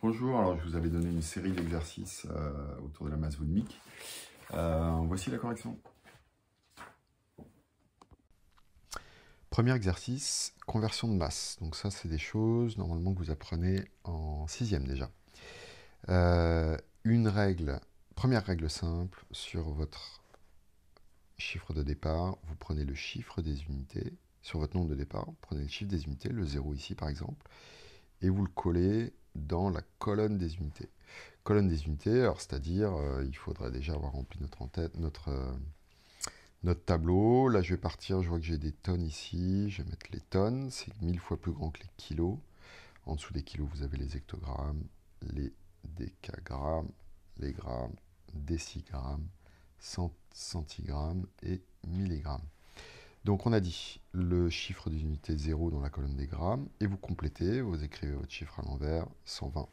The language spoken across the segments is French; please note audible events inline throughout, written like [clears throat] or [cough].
Bonjour, alors je vous avais donné une série d'exercices euh, autour de la masse volumique. Euh, voici la correction. Premier exercice, conversion de masse. Donc ça, c'est des choses normalement que vous apprenez en sixième déjà. Euh, une règle, première règle simple sur votre chiffre de départ, vous prenez le chiffre des unités. Sur votre nombre de départ, prenez le chiffre des unités, le 0 ici par exemple, et vous le collez dans la colonne des unités. Colonne des unités, c'est-à-dire, euh, il faudrait déjà avoir rempli notre, en tête, euh, notre tableau. Là, je vais partir, je vois que j'ai des tonnes ici. Je vais mettre les tonnes, c'est mille fois plus grand que les kilos. En dessous des kilos, vous avez les hectogrammes, les décagrammes, les grammes, décigrammes, centigrammes et milligrammes. Donc on a dit le chiffre des unités 0 dans la colonne des grammes, et vous complétez, vous écrivez votre chiffre à l'envers, 120.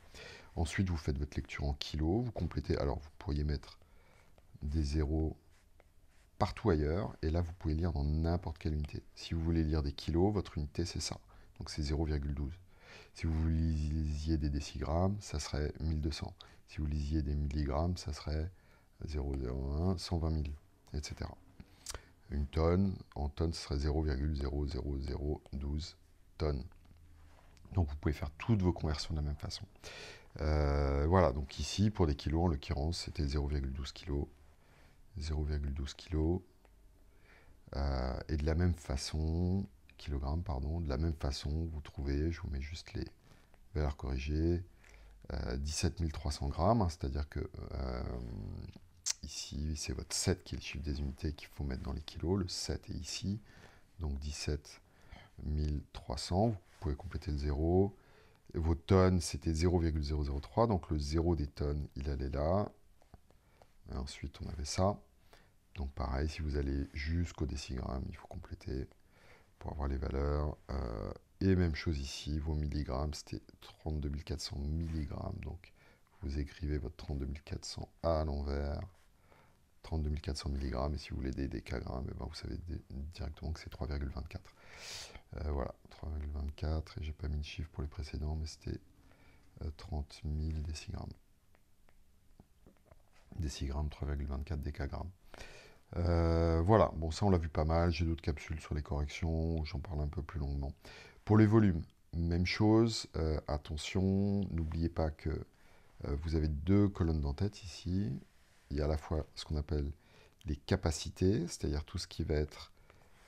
Ensuite, vous faites votre lecture en kilos, vous complétez, alors vous pourriez mettre des zéros partout ailleurs, et là vous pouvez lire dans n'importe quelle unité. Si vous voulez lire des kilos, votre unité c'est ça, donc c'est 0,12. Si vous lisiez des décigrammes, ça serait 1200. Si vous lisiez des milligrammes, ça serait 0,01, 120 000, etc une tonne. En tonnes, ce serait 0,00012 tonnes. Donc vous pouvez faire toutes vos conversions de la même façon. Euh, voilà, donc ici, pour des kilos, en l'occurrence, c'était 0,12 kg. 0,12 kg. et de la même façon, kilogramme, pardon, de la même façon, vous trouvez, je vous mets juste les valeurs corrigées, 17 euh, 300 grammes, hein, c'est-à-dire que euh, C'est votre 7 qui est le chiffre des unités qu'il faut mettre dans les kilos. Le 7 est ici, donc 17 300. Vous pouvez compléter le 0. vos tonnes, c'était 0,003, donc le 0 des tonnes, il allait là. ensuite, on avait ça. Donc pareil, si vous allez jusqu'au décigramme, il faut compléter pour avoir les valeurs. Euh, et même chose ici, vos milligrammes, c'était 32 400 milligrammes. Donc vous écrivez votre 32 400 à l'envers. 32 400 mg, et si vous voulez des décagrammes, eh ben vous savez directement que c'est 3,24. Euh, voilà, 3,24, et j'ai pas mis le chiffre pour les précédents, mais c'était 30 000 décigrammes. Décigrammes, 3,24 décagrammes. Euh, voilà, bon ça on l'a vu pas mal, j'ai d'autres capsules sur les corrections, j'en parle un peu plus longuement. Pour les volumes, même chose, euh, attention, n'oubliez pas que vous avez deux colonnes d'entête ici, il y a à la fois ce qu'on appelle les capacités, c'est-à-dire tout ce qui va être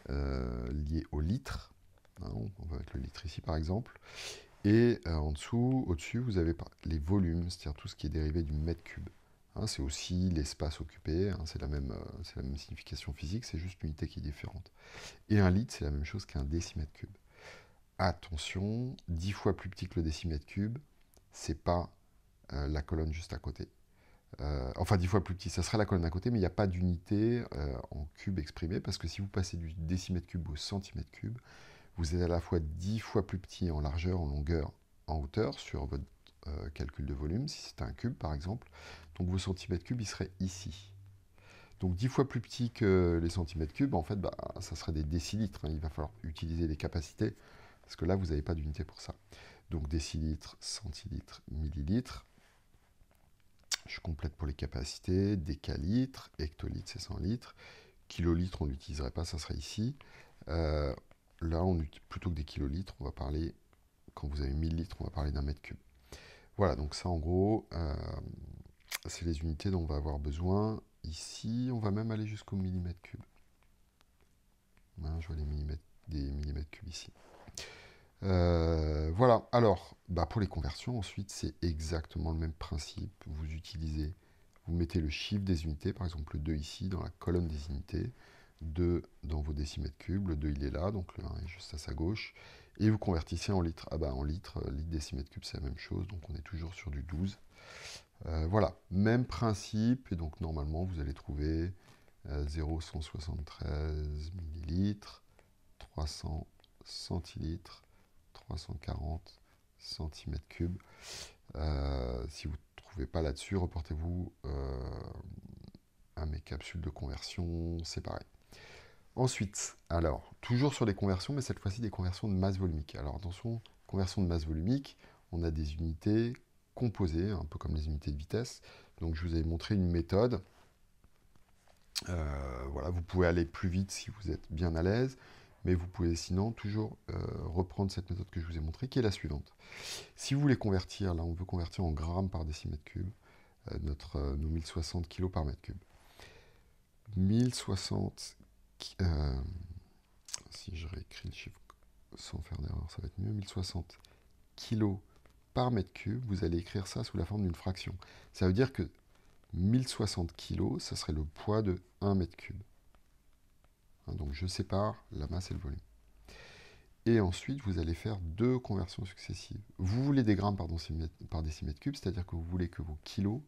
euh, lié au litre. Hein, on va mettre le litre ici par exemple. Et euh, en dessous, au-dessus, vous avez les volumes, c'est-à-dire tout ce qui est dérivé du mètre cube. Hein, c'est aussi l'espace occupé, hein, c'est la, même, euh, la même signification physique, c'est juste l'unité qui est différente. Et un litre, c'est la même chose qu'un décimètre cube. Attention, 10 fois plus petit que le décimètre cube, c'est pas la colonne juste à côté. Euh, enfin 10 fois plus petit, ça serait la colonne à côté, mais il n'y a pas d'unité euh, en cube exprimée, parce que si vous passez du décimètre cube au centimètre cube, vous êtes à la fois 10 fois plus petit en largeur, en longueur, en hauteur, sur votre euh, calcul de volume, si c'était un cube par exemple. Donc vos centimètres cubes, ils seraient ici. Donc 10 fois plus petit que les centimètres cubes, en fait, bah, ça serait des décilitres. Hein. Il va falloir utiliser des capacités, parce que là, vous n'avez pas d'unité pour ça. Donc décilitres, centilitres, millilitres. Je complète pour les capacités, décalitres, hectolitres c'est 100 litres, kilolitres on n'utiliserait pas, ça serait ici. Euh, là, on, plutôt que des kilolitres, on va parler, quand vous avez 1000 litres, on va parler d'un mètre cube. Voilà, donc ça en gros, euh, c'est les unités dont on va avoir besoin. Ici, on va même aller jusqu'au millimètre cube. Hein, je vois les millimètres, des millimètres cubes ici. Euh, voilà, alors, bah pour les conversions, ensuite, c'est exactement le même principe. Vous utilisez, vous mettez le chiffre des unités, par exemple le 2 ici, dans la colonne des unités, 2 dans vos décimètres cubes, le 2 il est là, donc le 1 est juste à sa gauche, et vous convertissez en litres. Ah bah en litres, euh, litre décimètre cube, c'est la même chose, donc on est toujours sur du 12. Euh, voilà, même principe, et donc normalement vous allez trouver 0,173 millilitres, 300 centilitres, 340 cm3. Euh, si vous ne trouvez pas là-dessus, reportez-vous euh, à mes capsules de conversion séparées. Ensuite, alors, toujours sur des conversions, mais cette fois-ci des conversions de masse volumique. Alors attention, conversion de masse volumique, on a des unités composer, un peu comme les unités de vitesse. Donc je vous ai montré une méthode. Euh, voilà, vous pouvez aller plus vite si vous êtes bien à l'aise, mais vous pouvez sinon toujours euh, reprendre cette méthode que je vous ai montrée, qui est la suivante. Si vous voulez convertir, là on veut convertir en grammes par décimètre cube, notre, nos 1060 kg par mètre cube. 1060, si je réécris le chiffre sans faire d'erreur, ça va être mieux, 1060 kg par mètre cube, vous allez écrire ça sous la forme d'une fraction. Ça veut dire que 1060 kg, ça serait le poids de 1 mètre cube. Hein, donc je sépare la masse et le volume. Et ensuite, vous allez faire deux conversions successives. Vous voulez des grammes par décimètre, cube, c'est-à-dire que vous voulez que vos kilos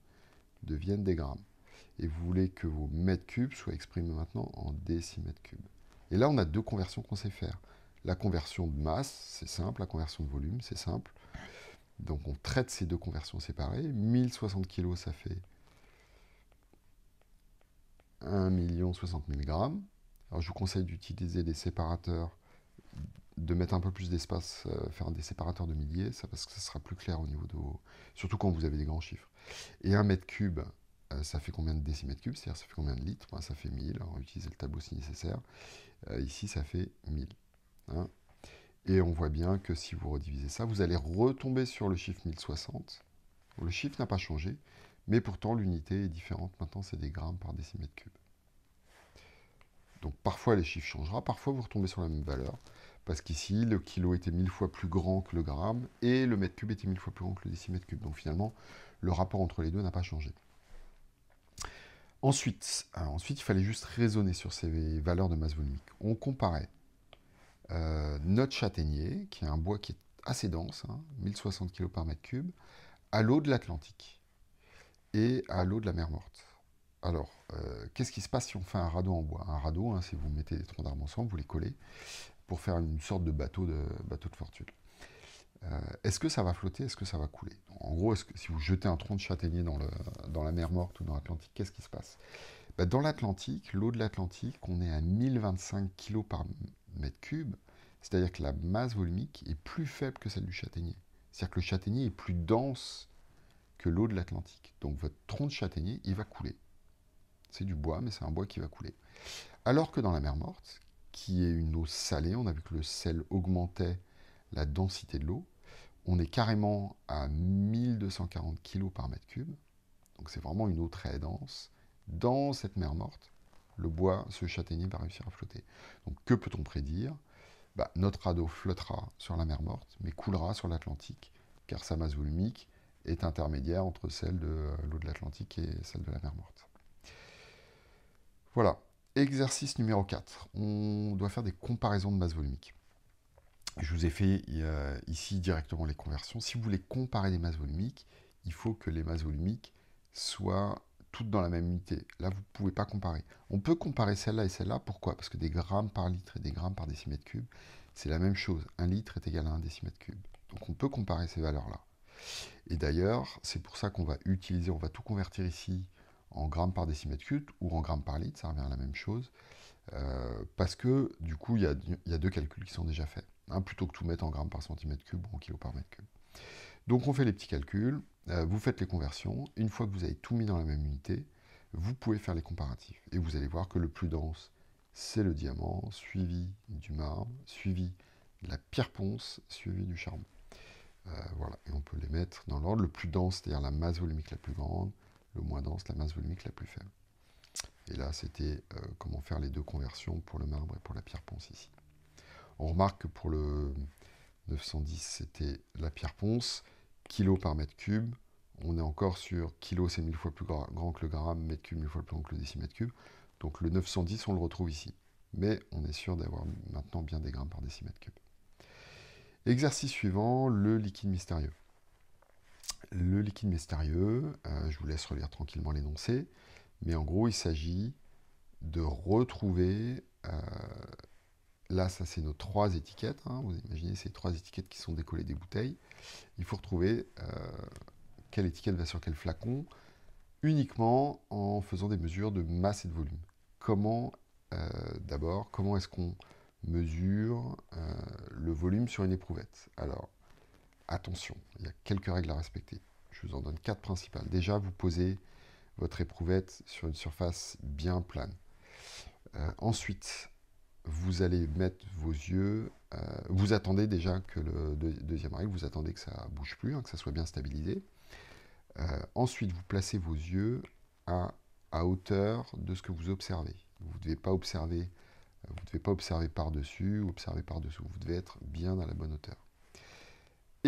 deviennent des grammes. Et vous voulez que vos mètres cubes soient exprimés maintenant en décimètres cubes. Et là, on a deux conversions qu'on sait faire. La conversion de masse, c'est simple. La conversion de volume, c'est simple. Donc on traite ces deux conversions séparées. 1060 kg, ça fait 1 60 000 grammes. Alors je vous conseille d'utiliser des séparateurs, de mettre un peu plus d'espace, euh, faire des séparateurs de milliers, parce que ça sera plus clair au niveau de vos... Surtout quand vous avez des grands chiffres. Et un mètre cube, euh, ça fait combien de décimètres cubes? C'est-à-dire ça fait combien de litres? Ça fait 1000, on va utiliser le tableau si nécessaire. Euh, ici, ça fait 1000. Hein. Et on voit bien que si vous redivisez ça, vous allez retomber sur le chiffre 1060. Le chiffre n'a pas changé, mais pourtant l'unité est différente. Maintenant, c'est des grammes par décimètre cube. Donc parfois les chiffres changera, parfois vous retombez sur la même valeur, parce qu'ici le kilo était mille fois plus grand que le gramme, et le mètre cube était mille fois plus grand que le décimètre cube. Donc finalement, le rapport entre les deux n'a pas changé. Ensuite, ensuite, il fallait juste raisonner sur ces valeurs de masse volumique. On comparait euh, notre châtaignier, qui est un bois qui est assez dense, 1060 hein, kg par mètre cube, à l'eau de l'Atlantique et à l'eau de la mer Morte. Alors, euh, qu'est-ce qui se passe si on fait un radeau en bois? Un radeau, hein, si vous mettez des troncs d'arbres ensemble, vous les collez pour faire une sorte de bateau de, fortune. Euh, est-ce que ça va flotter? Est-ce que ça va couler? En gros, si vous jetez un tronc de châtaignier dans, la mer Morte ou dans l'Atlantique, qu'est-ce qui se passe? Ben, Dans l'Atlantique, l'eau de l'Atlantique, on est à 1025 kg par mètre cube, c'est-à-dire que la masse volumique est plus faible que celle du châtaignier. C'est-à-dire que le châtaignier est plus dense que l'eau de l'Atlantique. Donc votre tronc de châtaignier, il va couler. C'est du bois, mais c'est un bois qui va couler. Alors que dans la mer morte, qui est une eau salée, on a vu que le sel augmentait la densité de l'eau, on est carrément à 1240 kg par mètre cube. Donc c'est vraiment une eau très dense. Dans cette mer morte, le bois, ce châtaignier va réussir à flotter. Donc que peut-on prédire? Bah, Notre radeau flottera sur la mer morte, mais coulera sur l'Atlantique, car sa masse volumique est intermédiaire entre celle de euh, l'eau de l'Atlantique et celle de la mer morte. Voilà, exercice numéro 4. On doit faire des comparaisons de masse volumique. Je vous ai fait ici directement les conversions. Si vous voulez comparer des masses volumiques, il faut que les masses volumiques soient toutes dans la même unité. Là, vous ne pouvez pas comparer. On peut comparer celle-là et celle-là. Pourquoi? Parce que des grammes par litre et des grammes par décimètre cube, c'est la même chose. Un litre est égal à un décimètre cube. Donc on peut comparer ces valeurs-là. Et d'ailleurs, c'est pour ça qu'on va utiliser, on va tout convertir ici en grammes par décimètre cube ou en grammes par litre, ça revient à la même chose. Euh, parce que du coup, il y, a, deux calculs qui sont déjà faits. Hein, plutôt que tout mettre en grammes par centimètre cube ou en kilo par mètre cube. Donc on fait les petits calculs, euh, vous faites les conversions, une fois que vous avez tout mis dans la même unité, vous pouvez faire les comparatifs. Et vous allez voir que le plus dense, c'est le diamant, suivi du marbre, suivi de la pierre ponce, suivi du charbon. Euh, voilà, et on peut les mettre dans l'ordre. Le plus dense, c'est-à-dire la masse volumique la plus grande, le moins dense, la masse volumique la plus faible. Et là, c'était euh, comment faire les deux conversions pour le marbre et pour la pierre ponce ici. On remarque que pour le 910, c'était la pierre ponce, kilo par mètre cube. On est encore sur kilo, c'est mille fois plus grand que le gramme, mètre cube, mille fois plus grand que le décimètre cube. Donc le 910, on le retrouve ici. Mais on est sûr d'avoir maintenant bien des grammes par décimètre cube. Exercice suivant, le liquide mystérieux. Le liquide mystérieux, euh, je vous laisse relire tranquillement l'énoncé, mais en gros, il s'agit de retrouver euh, Là, ça c'est nos trois étiquettes. Hein. Vous imaginez ces trois étiquettes qui sont décollées des bouteilles. Il faut retrouver euh, quelle étiquette va sur quel flacon, uniquement en faisant des mesures de masse et de volume. Comment, d'abord, comment est-ce qu'on mesure le volume sur une éprouvette? Attention, il y a quelques règles à respecter. je vous en donne quatre principales. Déjà, vous posez votre éprouvette sur une surface bien plane. Euh, ensuite, vous allez mettre vos yeux, euh, vous attendez déjà que le deuxième règle, vous attendez que ça bouge plus, hein, que ça soit bien stabilisé. Euh, ensuite, vous placez vos yeux à, hauteur de ce que vous observez. Vous ne devez pas observer, vous devez pas observer par-dessus ou observer par-dessous. Vous devez être bien à la bonne hauteur.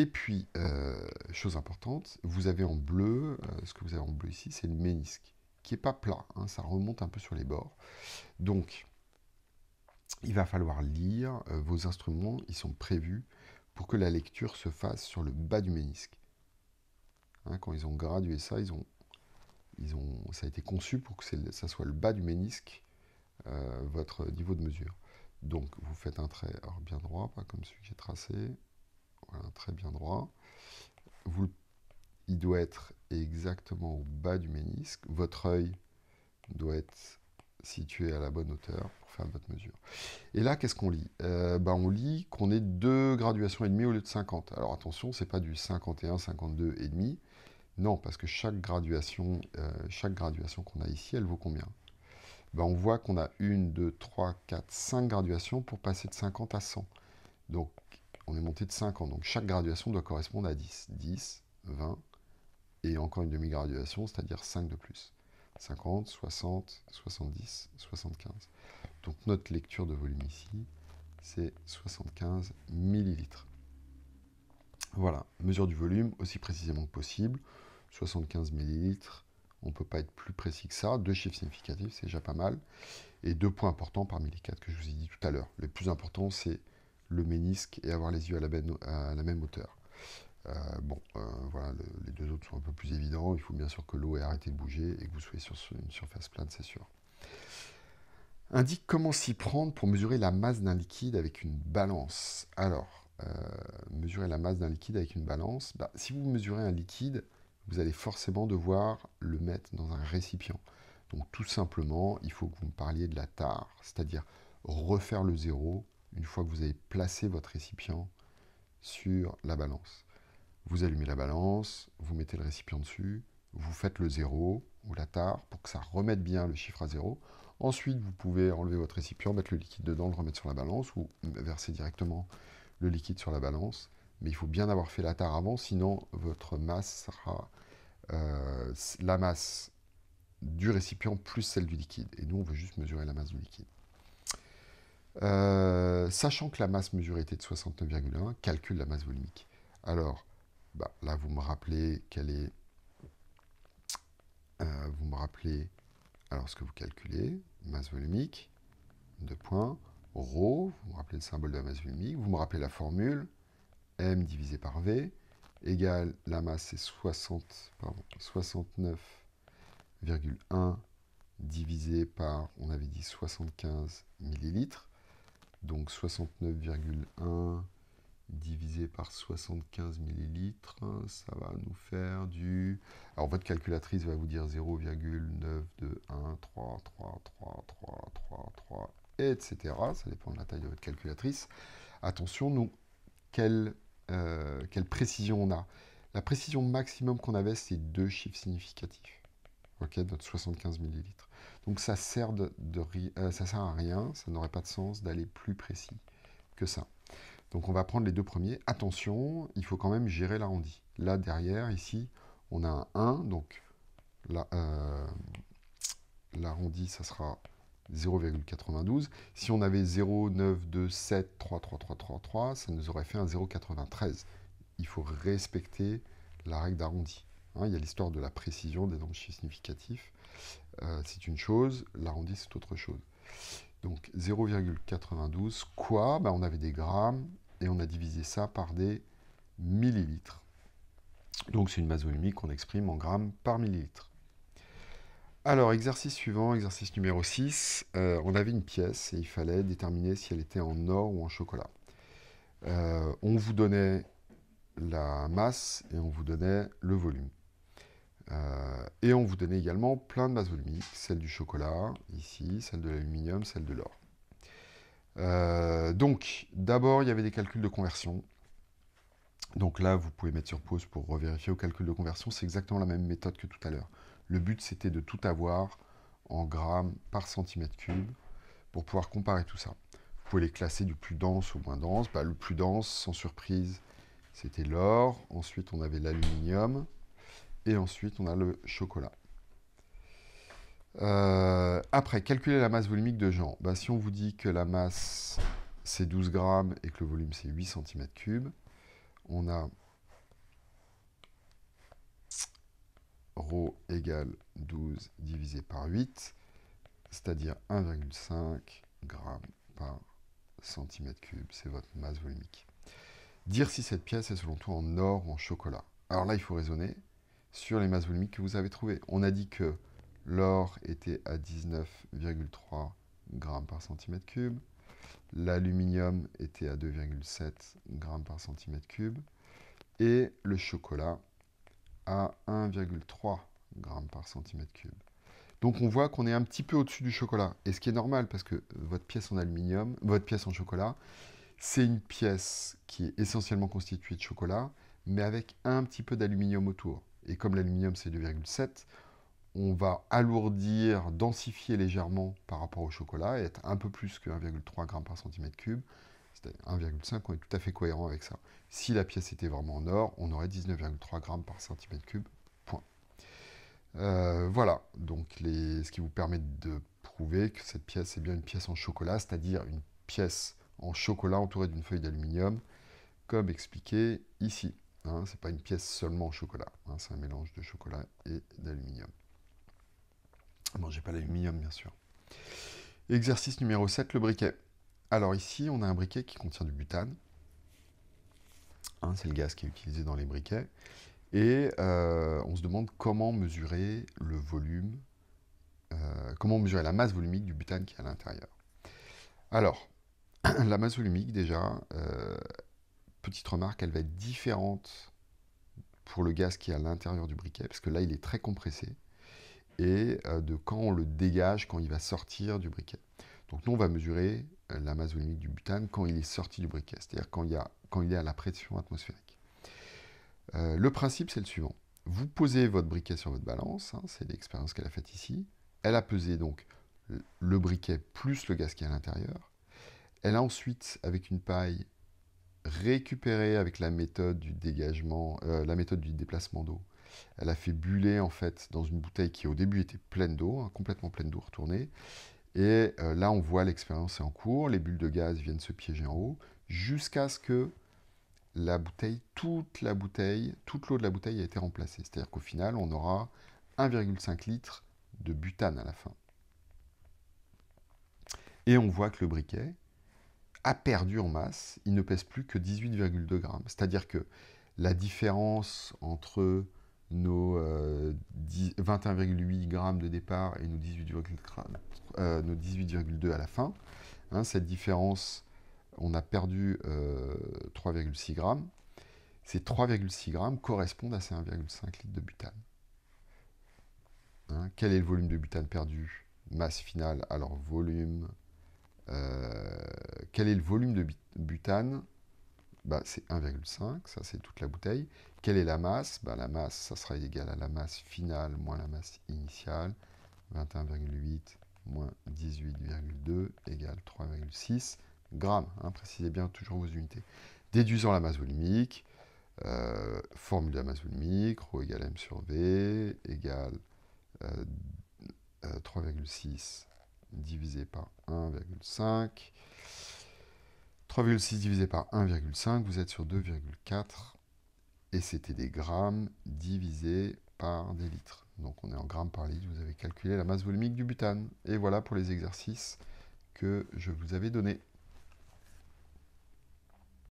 Et puis, euh, chose importante, vous avez en bleu, euh, ce que vous avez en bleu ici, c'est le ménisque, qui n'est pas plat, hein, ça remonte un peu sur les bords. Donc, il va falloir lire euh, vos instruments, ils sont prévus pour que la lecture se fasse sur le bas du ménisque. Hein, quand ils ont gradué ça, ils ont, ils ont, ça a été conçu pour que ça soit le bas du ménisque, votre niveau de mesure. Donc, vous faites un trait bien droit, pas comme celui que j'ai tracé. Voilà, très bien droit. Il doit être exactement au bas du ménisque. Votre œil doit être situé à la bonne hauteur pour faire votre mesure. Et là, qu'est-ce qu'on lit? Euh, ben, On lit qu'on est deux graduations et demie au lieu de 50. Alors attention, c'est pas du 51, 52 et demi. Non, parce que chaque graduation, euh, chaque graduation qu'on a ici, elle vaut combien? Ben, On voit qu'on a une, deux, trois, quatre, cinq graduations pour passer de 50 à 100. Donc on est monté de 5 ans. Donc chaque graduation doit correspondre à 10. 10, 20, et encore une demi-graduation, c'est-à-dire 5 de plus. 50, 60, 70, 75. Donc notre lecture de volume ici, c'est 75 millilitres. Voilà, mesure du volume aussi précisément que possible. 75 millilitres, on ne peut pas être plus précis que ça. Deux chiffres significatifs, c'est déjà pas mal. Et deux points importants parmi les quatre que je vous ai dit tout à l'heure. Le plus important, c'est le ménisque et avoir les yeux à la, même hauteur. Euh, bon, euh, voilà, les deux autres sont un peu plus évidents. Il faut bien sûr que l'eau ait arrêté de bouger et que vous soyez sur une surface plane, c'est sûr. Indique comment s'y prendre pour mesurer la masse d'un liquide avec une balance. Alors, euh, mesurer la masse d'un liquide avec une balance. Bah, si vous mesurez un liquide, vous allez forcément devoir le mettre dans un récipient. Donc tout simplement, il faut que vous me parliez de la tare, c'est-à-dire refaire le zéro une fois que vous avez placé votre récipient sur la balance. Vous allumez la balance, vous mettez le récipient dessus, vous faites le zéro ou la tare pour que ça remette bien le chiffre à zéro. Ensuite, vous pouvez enlever votre récipient, mettre le liquide dedans, le remettre sur la balance ou verser directement le liquide sur la balance. Mais il faut bien avoir fait la tare avant, sinon votre masse sera euh, la masse du récipient plus celle du liquide. Et nous, on veut juste mesurer la masse du liquide. Euh, sachant que la masse mesurée était de 69,1, calcule la masse volumique. Alors, bah, là, vous me rappelez quelle est... Euh, vous me rappelez alors ce que vous calculez, masse volumique, deux points, ρ, vous me rappelez le symbole de la masse volumique, vous me rappelez la formule, m divisé par v, égale, la masse c'est 69,1 divisé par, on avait dit 75 millilitres, donc 69,1 divisé par 75 millilitres, ça va nous faire du... Alors votre calculatrice va vous dire 0,9213333333, etc. Ça dépend de la taille de votre calculatrice. Attention, nous, quelle, euh, quelle précision on a La précision maximum qu'on avait, c'est deux chiffres significatifs. Ok, notre 75 millilitres. Donc ça sert, de, euh, ça sert à rien, ça n'aurait pas de sens d'aller plus précis que ça. Donc on va prendre les deux premiers. Attention, il faut quand même gérer l'arrondi. Là derrière, ici, on a un 1, donc euh, l'arrondi, ça sera 0,92. Si on avait 0,927333333, ça nous aurait fait un 0,93. Il faut respecter la règle d'arrondi. Hein, il y a l'histoire de la précision des nombres significatifs. Euh, c'est une chose, l'arrondi c'est autre chose. Donc 0,92, quoi? Ben, On avait des grammes et on a divisé ça par des millilitres. Donc c'est une masse volumique qu'on exprime en grammes par millilitre. Alors, exercice suivant, exercice numéro 6, euh, on avait une pièce et il fallait déterminer si elle était en or ou en chocolat. Euh, on vous donnait la masse et on vous donnait le volume. Euh, et on vous donnait également plein de masses volumiques, celle du chocolat, ici, celle de l'aluminium, celle de l'or. Euh, donc, d'abord, il y avait des calculs de conversion. Donc là, vous pouvez mettre sur pause pour revérifier au calcul de conversion. C'est exactement la même méthode que tout à l'heure. Le but, c'était de tout avoir en grammes par centimètre cube pour pouvoir comparer tout ça. Vous pouvez les classer du plus dense au moins dense. Bah, le plus dense, sans surprise, c'était l'or. Ensuite, on avait l'aluminium. Et ensuite, on a le chocolat. Euh, après, calculer la masse volumique de Jean. Bah, si on vous dit que la masse, c'est 12 grammes et que le volume, c'est 8 cm3, on a ρ égale 12 divisé par 8, c'est-à-dire 1,5 g par centimètre cube. C'est votre masse volumique. Dire si cette pièce est selon toi en or ou en chocolat. Alors là, il faut raisonner sur les masses volumiques que vous avez trouvées. On a dit que l'or était à 19,3 g par centimètre cube. L'aluminium était à 2,7 g par centimètre cube. Et le chocolat à 1,3 g par centimètre cube. Donc on voit qu'on est un petit peu au-dessus du chocolat. Et ce qui est normal, parce que votre pièce en aluminium, votre pièce en chocolat, c'est une pièce qui est essentiellement constituée de chocolat, mais avec un petit peu d'aluminium autour. Et comme l'aluminium c'est 2,7, on va alourdir, densifier légèrement par rapport au chocolat et être un peu plus que 1,3 g par centimètre cube. C'est 1,5, on est tout à fait cohérent avec ça. Si la pièce était vraiment en or, on aurait 19,3 g par centimètre cube. Point. Euh, voilà, donc ce qui vous permet de prouver que cette pièce est bien une pièce en chocolat, c'est-à-dire une pièce en chocolat entourée d'une feuille d'aluminium, comme expliqué ici. Hein, Ce n'est pas une pièce seulement en chocolat, hein, c'est un mélange de chocolat et d'aluminium. J'ai pas l'aluminium, bien sûr. Exercice numéro 7, le briquet. Alors ici, on a un briquet qui contient du butane. Hein, c'est le gaz qui est utilisé dans les briquets. Et euh, on se demande comment mesurer le volume, euh, comment mesurer la masse volumique du butane qui est à l'intérieur. Alors, [clears throat] la masse volumique, déjà, euh, petite remarque, elle va être différente pour le gaz qui est à l'intérieur du briquet, parce que là, il est très compressé, et de quand on le dégage, quand il va sortir du briquet. Donc nous, on va mesurer la masse volumique du butane quand il est sorti du briquet, c'est-à-dire quand, quand, il est à la pression atmosphérique. Euh, le principe, c'est le suivant. Vous posez votre briquet sur votre balance, hein, c'est l'expérience qu'elle a faite ici. Elle a pesé donc le briquet plus le gaz qui est à l'intérieur. Elle a ensuite, avec une paille, récupéré avec la méthode du dégagement, euh, la méthode du déplacement d'eau. Elle a fait buller en fait dans une bouteille qui au début était pleine d'eau, hein, complètement pleine d'eau retournée. Et euh, là, on voit l'expérience est en cours, les bulles de gaz viennent se piéger en haut, jusqu'à ce que la bouteille, toute la bouteille, toute l'eau de la bouteille a été remplacée. C'est-à-dire qu'au final, on aura 1,5 litre de butane à la fin. Et on voit que le briquet a perdu en masse, il ne pèse plus que 18,2 grammes. C'est-à-dire que la différence entre nos 21,8 euh, grammes de départ et nos 18,2 euh, à la fin. Hein, cette différence, on a perdu 3,6 euh, grammes. Ces 3,6 grammes correspondent à ces 1,5 litres de butane. Hein, quel est le volume de butane perdu? Masse finale, alors volume. Quel est le volume de butane? Bah, c'est 1,5, ça c'est toute la bouteille. Quelle est la masse? Bah, La masse, ça sera égal à la masse finale moins la masse initiale. 21,8 moins 18,2 égale 3,6 grammes. Hein, précisez bien toujours vos unités. Déduisant la masse volumique, euh, formule de la masse volumique, ρ égale m sur v égale 3,6 euh, euh, divisé par 1,5 3,6 divisé par 1,5, vous êtes sur 2,4. Et c'était des grammes divisé par des litres. Donc on est en grammes par litre, vous avez calculé la masse volumique du butane. Et voilà pour les exercices que je vous avais donnés.